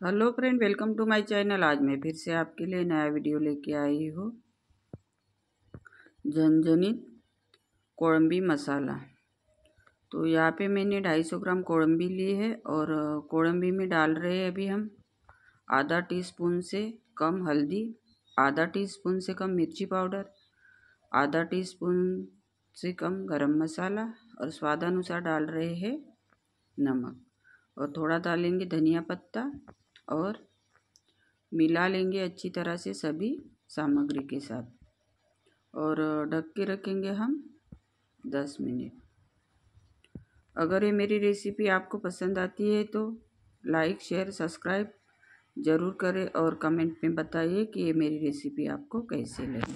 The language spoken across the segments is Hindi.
Hello friend, welcome to my channel. आज मैं फिर से आपके लिए नया वीडियो लेके आई हूँ। झनझनित कोळंबी मसाला। तो यहाँ पे मैंने 250 ग्राम कोळंबी ली है और कोळंबी में डाल रहे हैं अभी हम आधा टीस्पून से कम हल्दी, आधा टीस्पून से कम मिर्ची पाउडर, आधा टीस्पून से कम गरम मसाला और स्वादानुसार डाल रहे हैं नमक। और थोड़ा डालेंगे धनिया पत्ता और मिला लेंगे अच्छी तरह से सभी सामग्री के साथ। और ढक के रखेंगे हम दस मिनट। अगर ये मेरी रेसिपी आपको पसंद आती है तो लाइक शेयर सब्सक्राइब ज़रूर करें और कमेंट में बताइए कि ये मेरी रेसिपी आपको कैसे लगी।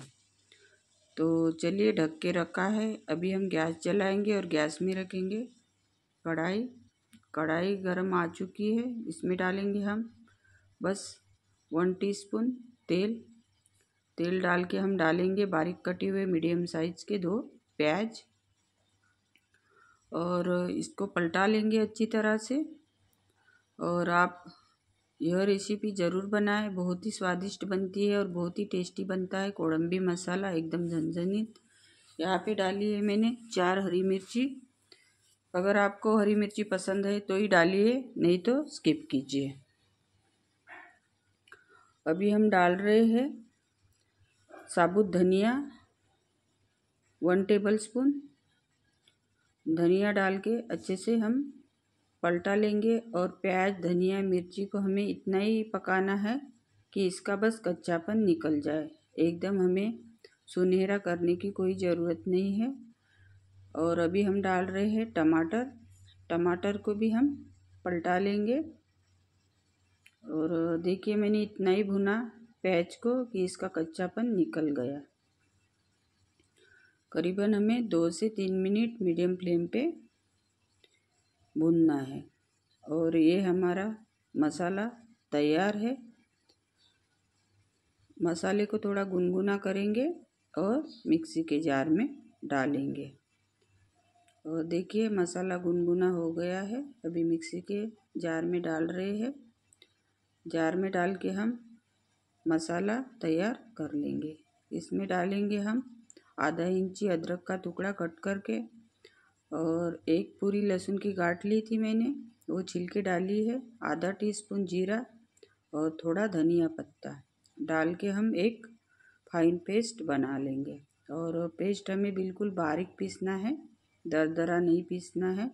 तो चलिए ढक के रखा है। अभी हम गैस जलाएँगे और गैस में रखेंगे कढ़ाई। कढ़ाई गर्म आ चुकी है। इसमें डालेंगे हम बस वन टीस्पून तेल तेल डाल के हम डालेंगे बारीक कटे हुए मीडियम साइज़ के दो प्याज। और इसको पलटा लेंगे अच्छी तरह से। और आप यह रेसिपी ज़रूर बनाएँ, बहुत ही स्वादिष्ट बनती है और बहुत ही टेस्टी बनता है। कोड़म्बी मसाला एकदम झनझनित। यहाँ पे डाली है मैंने चार हरी मिर्ची। अगर आपको हरी मिर्ची पसंद है तो ही डालिए, नहीं तो स्किप कीजिए। अभी हम डाल रहे हैं साबुत धनिया वन टेबल स्पून धनिया डाल के अच्छे से हम पलटा लेंगे और प्याज, धनिया, मिर्ची को हमें इतना ही पकाना है कि इसका बस कच्चापन निकल जाए। एकदम हमें सुनहरा करने की कोई ज़रूरत नहीं है। और अभी हम डाल रहे हैं टमाटर। टमाटर को भी हम पलटा लेंगे। और देखिए मैंने इतना ही भुना प्याज को कि इसका कच्चापन निकल गया। करीबन हमें दो से तीन मिनट मीडियम फ्लेम पे भुनना है और ये हमारा मसाला तैयार है। मसाले को थोड़ा गुनगुना करेंगे और मिक्सी के जार में डालेंगे। और देखिए मसाला गुनगुना हो गया है। अभी मिक्सी के जार में डाल रहे हैं। जार में डाल के हम मसाला तैयार कर लेंगे। इसमें डालेंगे हम आधा इंची अदरक का टुकड़ा कट करके और एक पूरी लहसुन की गांठ ली थी मैंने, वो छिलके डाली है, आधा टीस्पून जीरा और थोड़ा धनिया पत्ता। डाल के हम एक फाइन पेस्ट बना लेंगे। और पेस्ट हमें बिल्कुल बारीक पीसना है, दरदरा नहीं पीसना है।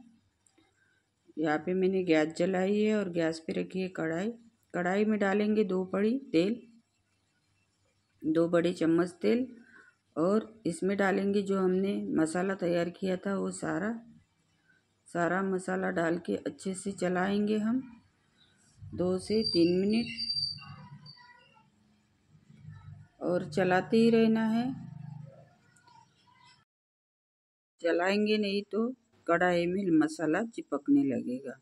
यहाँ पे मैंने गैस जलाई है और गैस पे रखी है कढ़ाई। कढ़ाई में डालेंगे दो बड़ी तेल, दो बड़े चम्मच तेल और इसमें डालेंगे जो हमने मसाला तैयार किया था वो सारा। सारा मसाला डाल के अच्छे से चलाएँगे हम। दो से तीन मिनट और चलाते ही रहना है। चलाएँगे नहीं तो कढ़ाई में मसाला चिपकने लगेगा।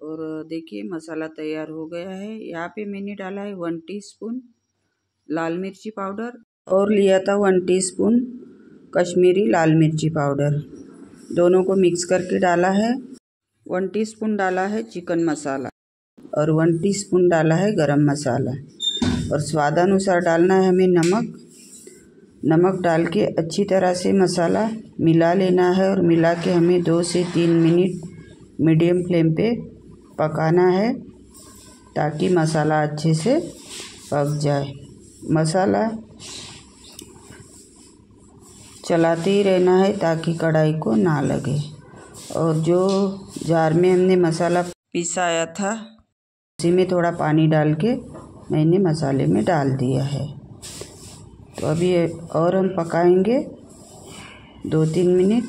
और देखिए मसाला तैयार हो गया है। यहाँ पे मैंने डाला है वन टीस्पून लाल मिर्ची पाउडर और लिया था वन टीस्पून कश्मीरी लाल मिर्ची पाउडर। दोनों को मिक्स करके डाला है। वन टीस्पून डाला है चिकन मसाला और वन टीस्पून डाला है गरम मसाला। और स्वादानुसार डालना है हमें नमक। नमक डाल के अच्छी तरह से मसाला मिला लेना है और मिला के हमें दो से तीन मिनट मीडियम फ्लेम पे पकाना है ताकि मसाला अच्छे से पक जाए। मसाला चलाते ही रहना है ताकि कढ़ाई को ना लगे। और जो जार में हमने मसाला पिसाया था, उसी में थोड़ा पानी डाल के मैंने मसाले में डाल दिया है। तो अभी और हम पकाएँगे दो तीन मिनट।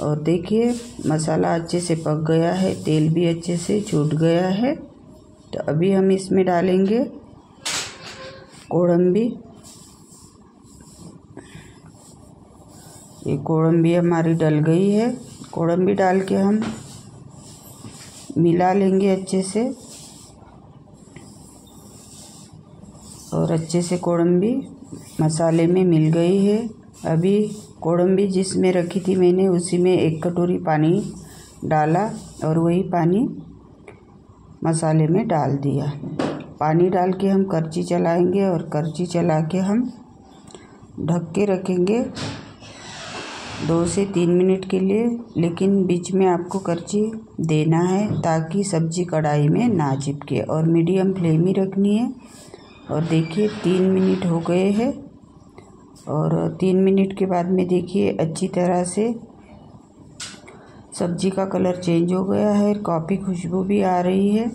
और देखिए, मसाला अच्छे से पक गया है, तेल भी अच्छे से छूट गया है। तो अभी हम इसमें डालेंगे कोड़म्बी ये कोड़म्बी हमारी डल गई है। कोड़म्बी डाल के हम मिला लेंगे अच्छे से। और अच्छे से कोड़म्बी मसाले में मिल गई है। अभी कोड़म्बी जिसमें रखी थी मैंने, उसी में एक कटोरी पानी डाला और वही पानी मसाले में डाल दिया। पानी डाल के हम करची चलाएँगे और करची चला के हम ढक के रखेंगे दो से तीन मिनट के लिए, लेकिन बीच में आपको करची देना है ताकि सब्ज़ी कढ़ाई में ना चिपके। और मीडियम फ्लेम ही रखनी है। और देखिए, तीन मिनट हो गए हैं। और तीन मिनट के बाद में देखिए, अच्छी तरह से सब्ज़ी का कलर चेंज हो गया है, कॉफ़ी खुशबू भी आ रही है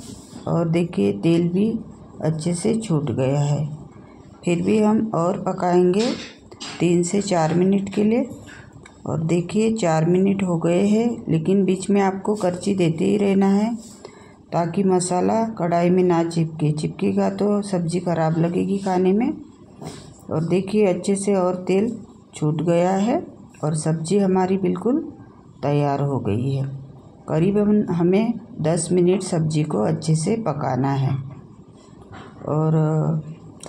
और देखिए, तेल भी अच्छे से छूट गया है। फिर भी हम और पकाएँगे तीन से चार मिनट के लिए। और देखिए, चार मिनट हो गए हैं, लेकिन बीच में आपको करची देते ही रहना है ताकि मसाला कढ़ाई में ना चिपके। चिपकेगा तो सब्ज़ी ख़राब लगेगी खाने में। और देखिए, अच्छे से और तेल छूट गया है और सब्ज़ी हमारी बिल्कुल तैयार हो गई है। करीबन हमें दस मिनट सब्ज़ी को अच्छे से पकाना है। और,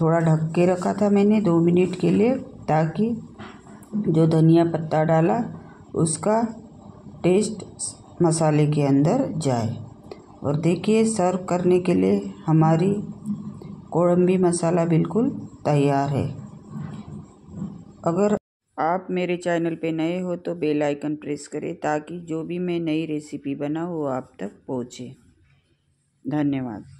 थोड़ा ढक के रखा था मैंने दो मिनट के लिए ताकि जो धनिया पत्ता डाला, उसका टेस्ट मसाले के अंदर जाए। और देखिए, सर्व करने के लिए हमारी कोळंबी मसाला बिल्कुल तैयार है। अगर आप मेरे चैनल पे नए हो तो बेल आइकन प्रेस करें ताकि जो भी मैं नई रेसिपी बनाऊँ वो आप तक पहुँचे। धन्यवाद।